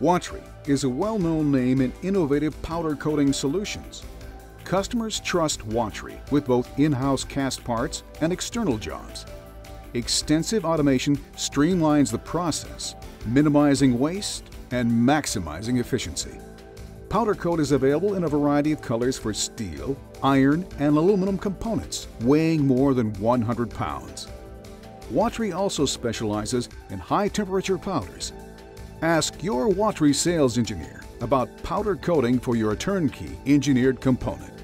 Watry is a well-known name in innovative powder coating solutions. Customers trust Watry with both in-house cast parts and external jobs. Extensive automation streamlines the process, minimizing waste and maximizing efficiency. Powder coat is available in a variety of colors for steel, iron, and aluminum components weighing more than 100 pounds. Watry also specializes in high-temperature powders. Ask your Watry sales engineer about powder coating for your turnkey engineered component.